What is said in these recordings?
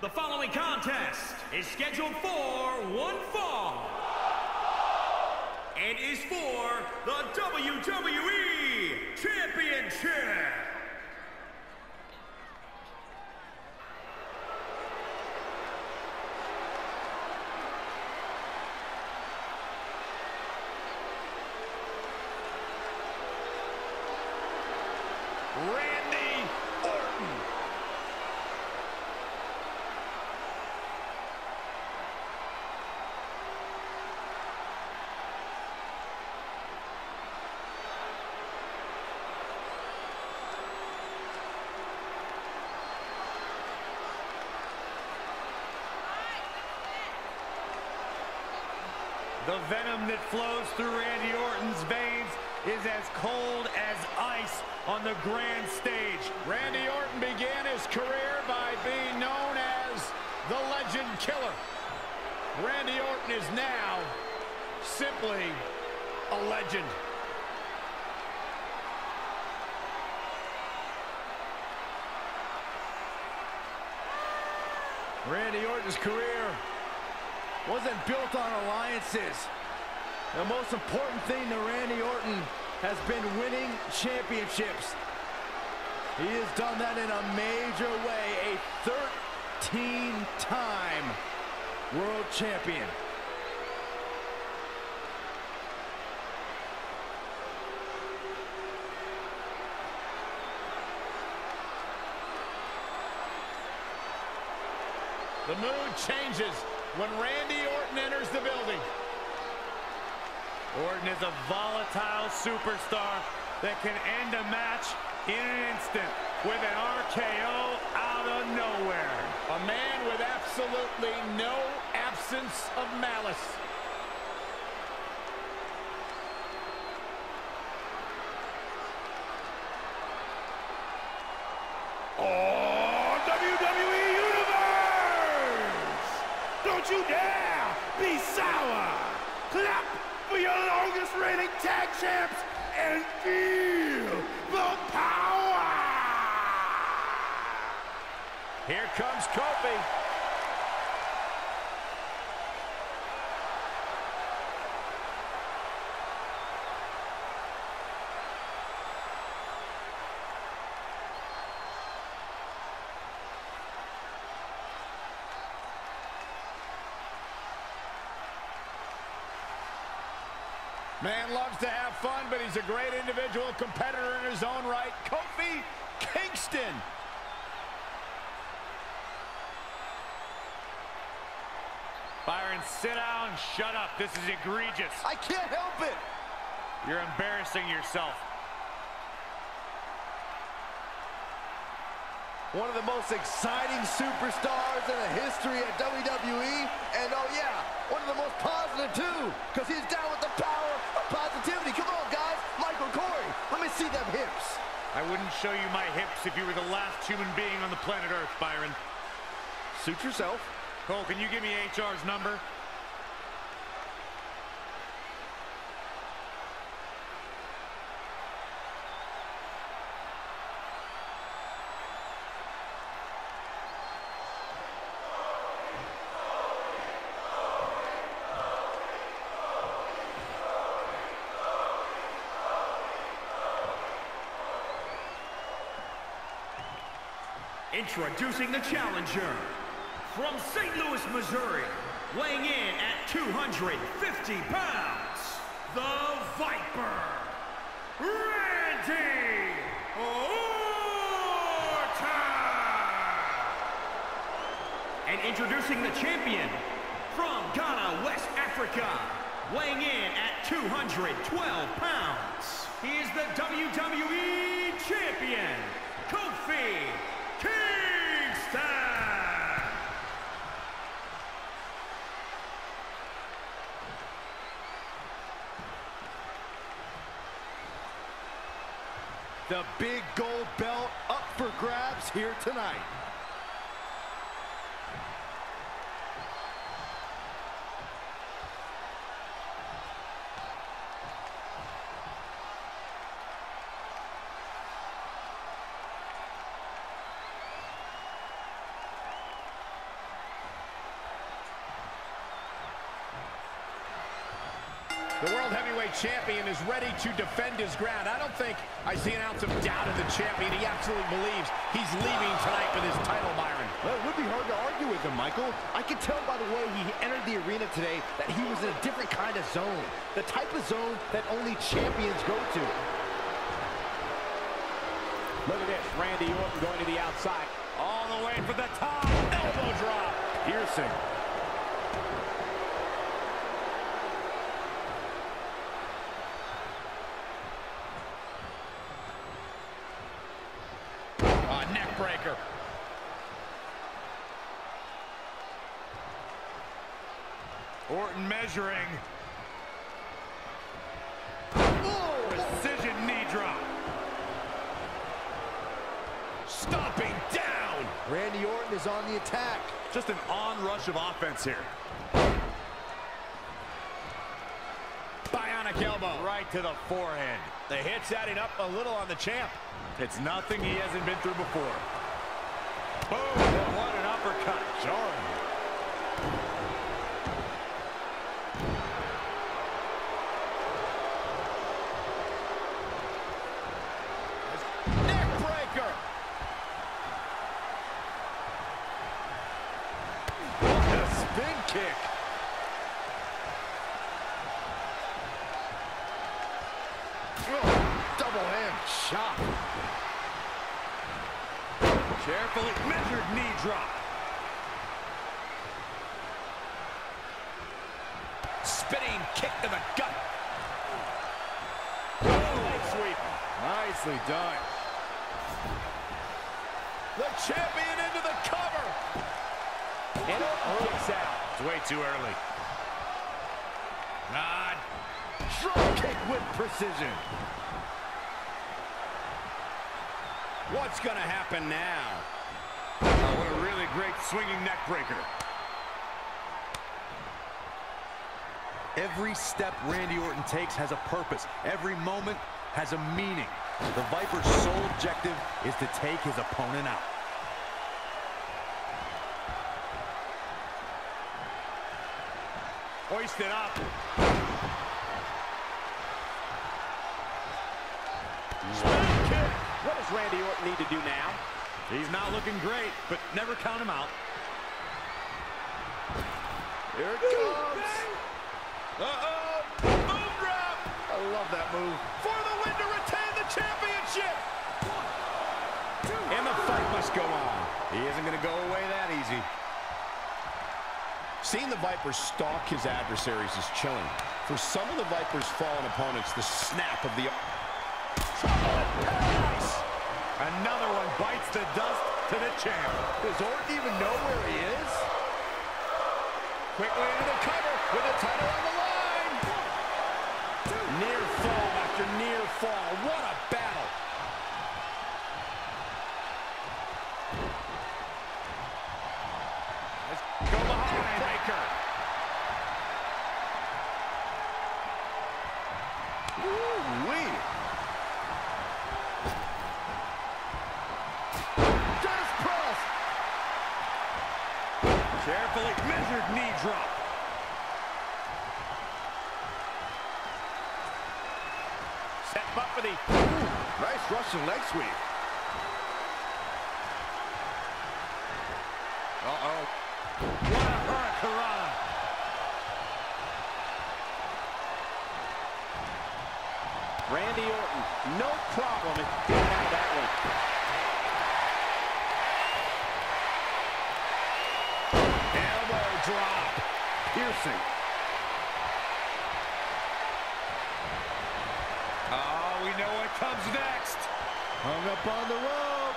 The following contest is scheduled for one fall and is for the WWE Championship. Randy Orton. The venom that flows through Randy Orton's veins is as cold as ice on the grand stage. Randy Orton began his career by being known as the Legend Killer. Randy Orton is now simply a legend. Randy Orton's career wasn't built on alliances. The most important thing to Randy Orton has been winning championships. He has done that in a major way, a 13-time world champion. The mood changes when Randy Orton enters the building. Orton is a volatile superstar that can end a match in an instant with an RKO out of nowhere. A man with absolutely no absence of malice. Oh, WWE Universe! Don't you dare be sour! Clap for your longest reigning tag champs and feel the power! Here comes Kofi. Man loves to have fun, but he's a great individual competitor in his own right. Kofi Kingston. Byron, sit down, shut up. This is egregious. I can't help it. You're embarrassing yourself. One of the most exciting superstars in the history of WWE. And oh yeah, one of the most positive too, because he's down with the power of positivity. Come on, guys. Michael Corey, let me see them hips. I wouldn't show you my hips if you were the last human being on the planet Earth, Byron. Suit yourself. Cole, can you give me HR's number? Introducing the challenger from St. Louis, Missouri, weighing in at 250 pounds, the Viper, Randy Orton! And introducing the champion from Ghana, West Africa, weighing in at 212 pounds, he is the WWE Champion, Kofi! The big gold belt up for grabs here tonight. Champion is ready to defend his ground. I don't think I see an ounce of doubt in the champion. He absolutely believes he's leaving tonight with his title, Byron. Well, it would be hard to argue with him, Michael. I could tell by the way he entered the arena today that he was in a different kind of zone. The type of zone that only champions go to. Look at this, Randy Orton going to the outside. All the way for the top. Elbow drop. Piercing. Uh. Orton measuring. Precision knee drop. stomping down. Randy Orton is on the attack. Just an onrush of offense here. Elbow. Right to the forehead. The hit's adding up a little on the champ. It's nothing he hasn't been through before. Boom! What an uppercut. Jarring. Kick. Oh, double hand shot. Carefully measured knee drop. Spinning kick to the gut. Leg sweep. Nicely done. The champion into the cover. And kicks out. It's way too early. God. Drop kick with precision. What's going to happen now? Oh, what a really great swinging neck breaker. Every step Randy Orton takes has a purpose. Every moment has a meaning. The Viper's sole objective is to take his opponent out. Hoist it up. Spinning kick. What does Randy Orton need to do now? He's not looking great, but never count him out. Here it comes. Uh-oh. Boom drop. I love that move. For the win to retain the And the fight must go on. He isn't going to go away that easy. Seeing the Viper stalk his adversaries is chilling. For some of the Viper's fallen opponents, the snap of the... Another one bites the dust to the champ. Does Orton even know where he is? Quickly into the cover with the title on the line. Near fall after near fall. What a battle. Go behind. Baker. Press. Carefully measured knee drop. Set up for the... Nice Russian leg sweep. Uh-oh. What a hurricanrana. Randy Orton, no problem in getting out of that one. Elbow drop. Piercing. Oh, we know what comes next. Hung up on the rope.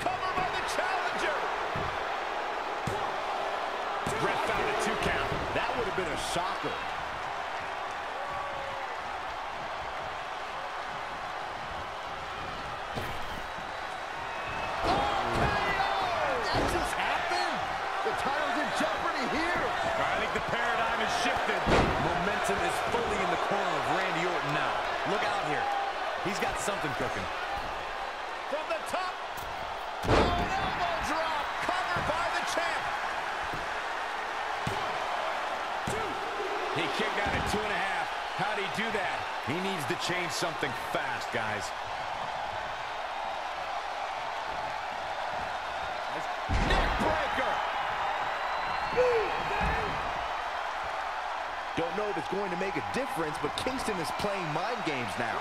Cover by the challenger. Ref found a two count. That would have been a shocker. That just happened? The title's in jeopardy here. I think the paradigm has shifted. Momentum is fully in the corner of Randy Orton now. Look out here. He's got something cooking. From the top. Oh, elbow drop. Covered by the champ. He kicked out at two and a half. How'd he do that? He needs to change something fast, guys. Don't know if it's going to make a difference, but Kingston is playing mind games now.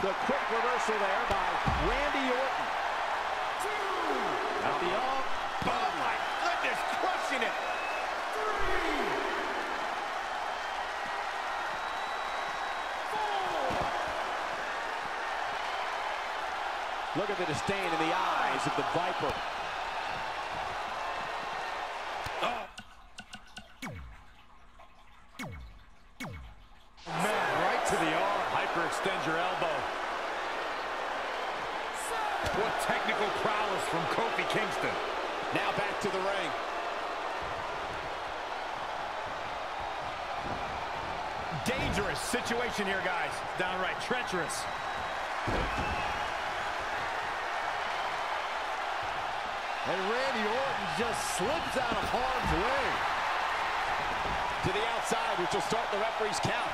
The quick reversal there by Randy Orton. At the all. Oh my goodness, crushing it. Look at the disdain in the eyes of the Viper. Technical prowess from Kofi Kingston. Now back to the ring. Dangerous situation here, guys. Downright treacherous. And Randy Orton just slips out of harm's way. To the outside, which will start the referee's count.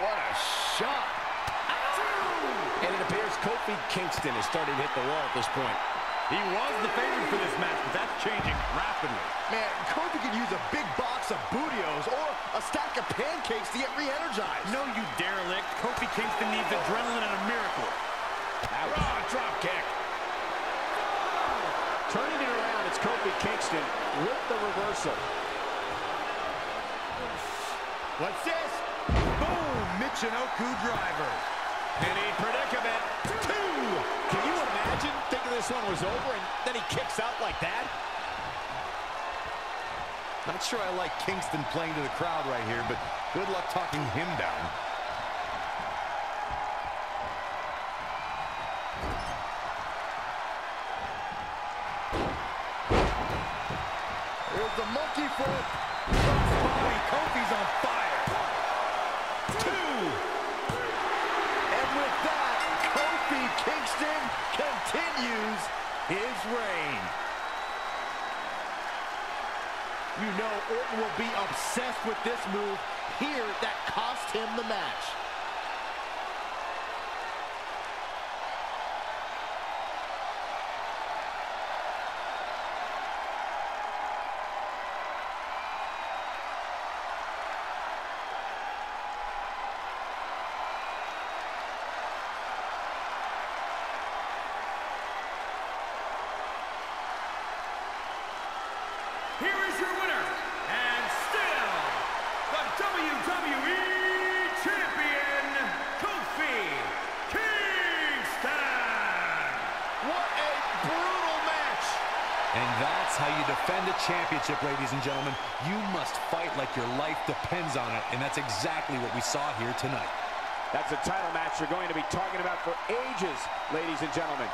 What a shot. And it appears Kofi Kingston is starting to hit the wall at this point. He was the favorite for this match, but that's changing rapidly. Man, Kofi could use a big box of Booty-O's or a stack of pancakes to get re-energized. No, you derelict. Kofi Kingston needs adrenaline and a miracle. Raw drop kick. Turning it around, it's Kofi Kingston with the reversal. What's this? Boom! Michinoku driver. Penny predicament. Two. Can you imagine thinking this one was over and then he kicks out like that? Not sure I like Kingston playing to the crowd right here, but good luck talking him down. Here's the monkey flip. Bobby Kofi's on fire. Kingston continues his reign. You know Orton will be obsessed with this move here that cost him the match. Here is your winner, and still the WWE Champion, Kofi Kingston! What a brutal match. And that's how you defend a championship, ladies and gentlemen. You must fight like your life depends on it, and that's exactly what we saw here tonight. That's a title match you're going to be talking about for ages, ladies and gentlemen.